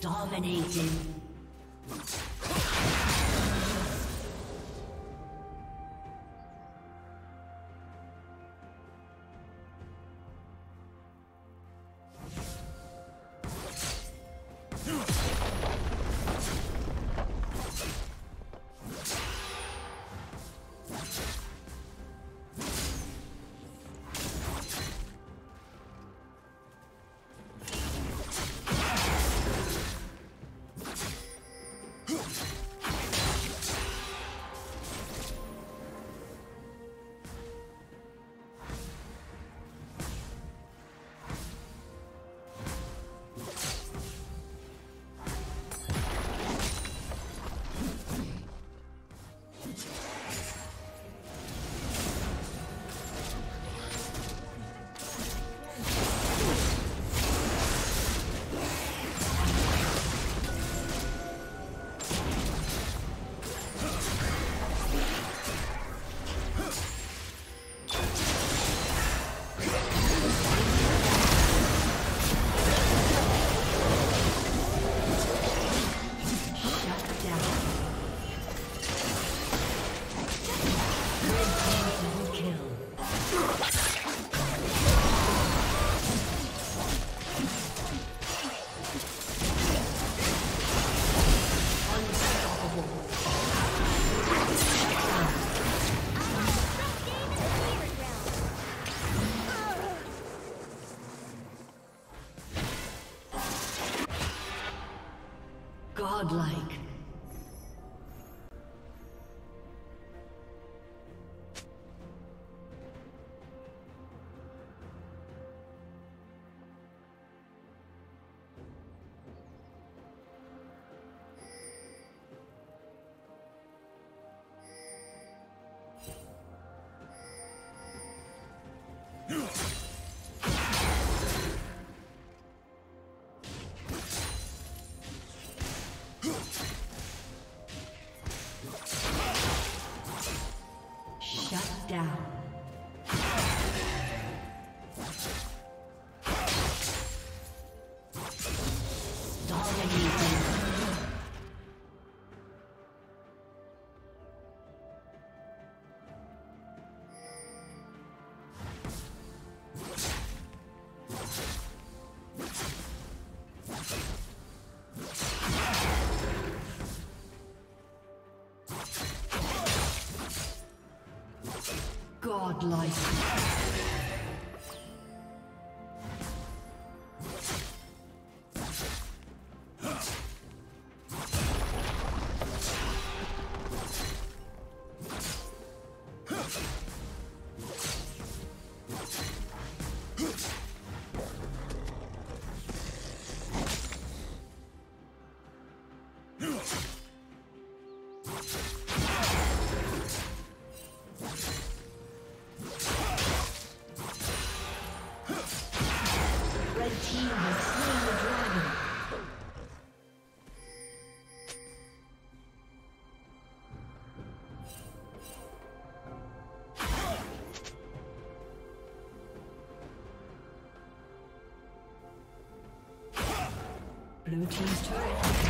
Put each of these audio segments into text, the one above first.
Dominating. Godlike. Blue Team's turret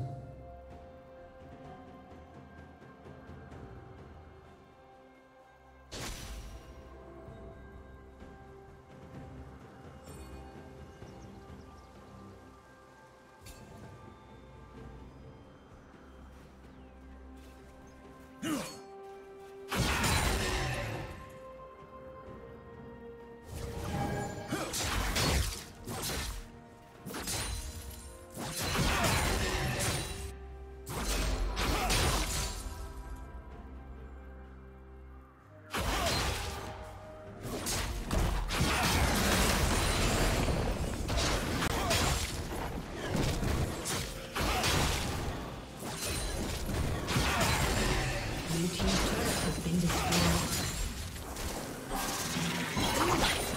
Yeah.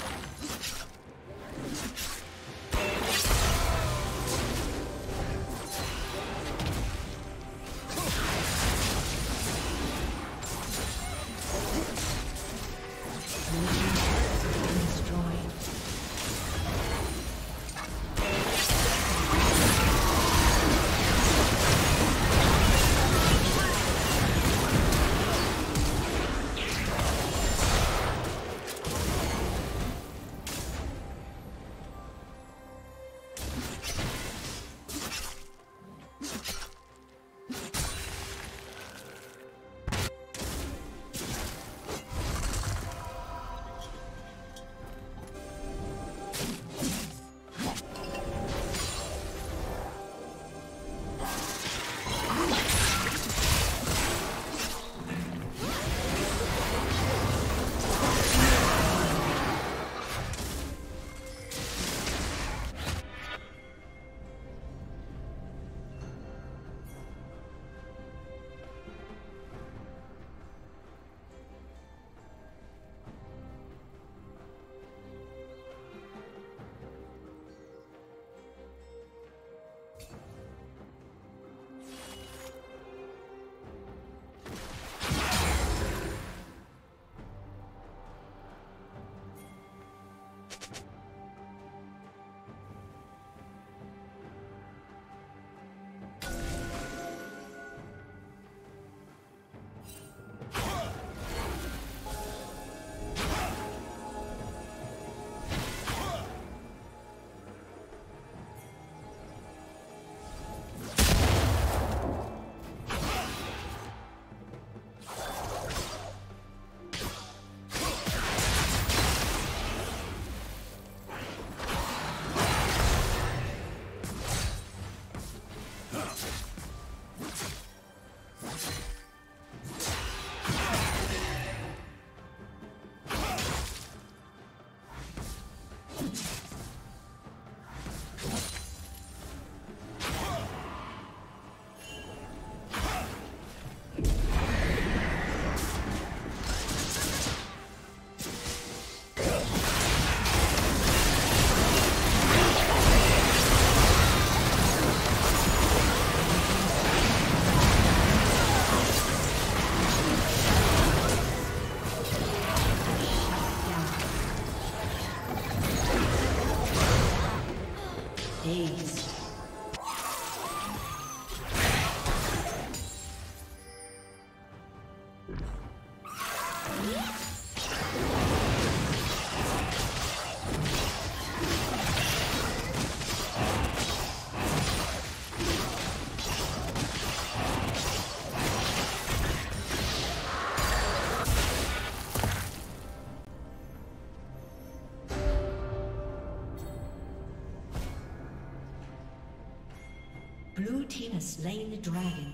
Dragon.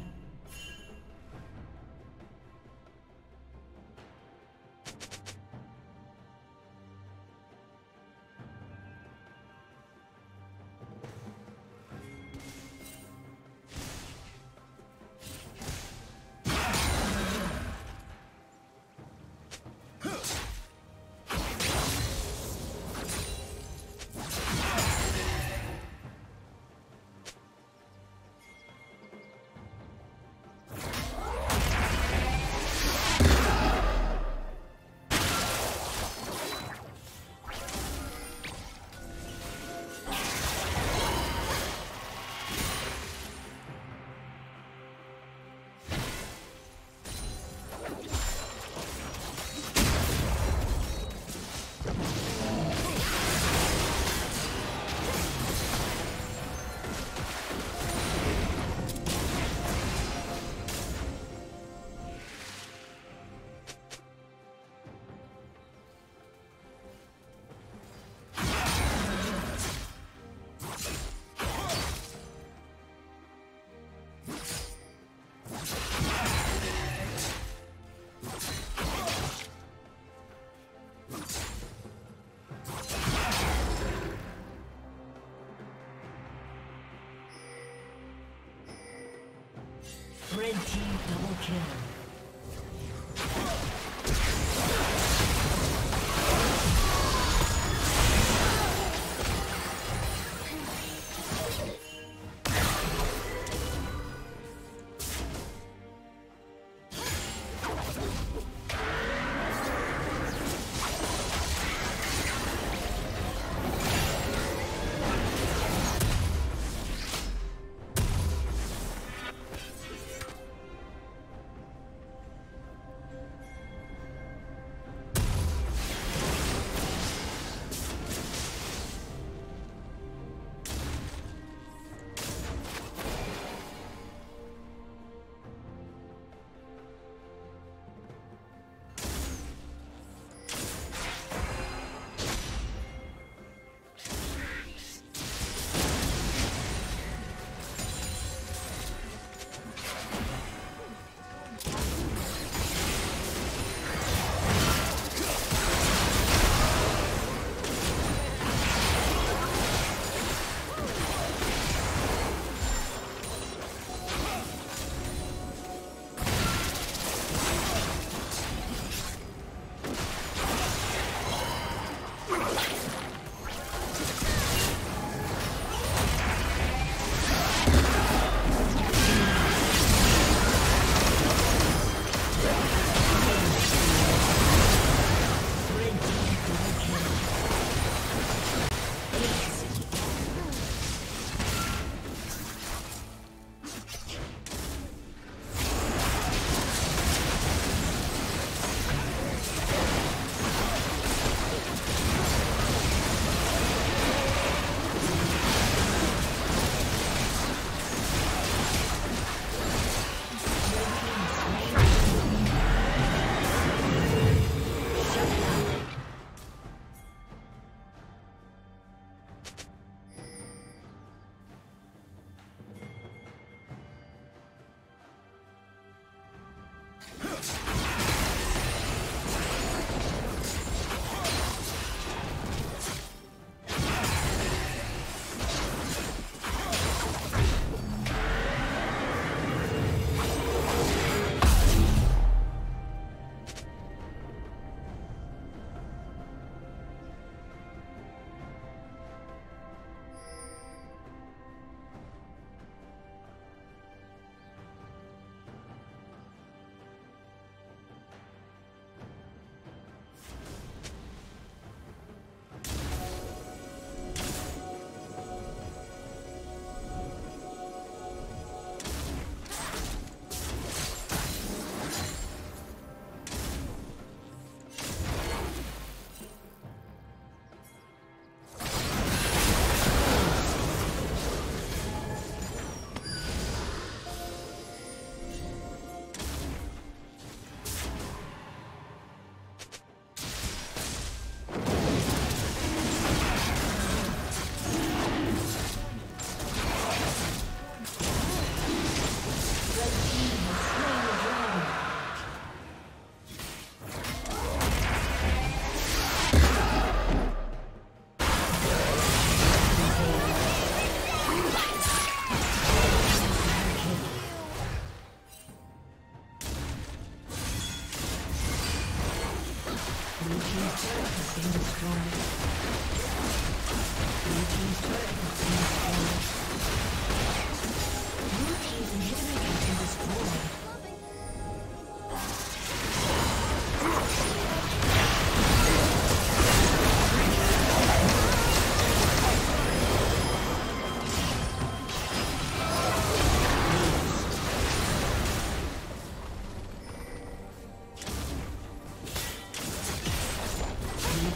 Kill.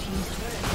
Team's turret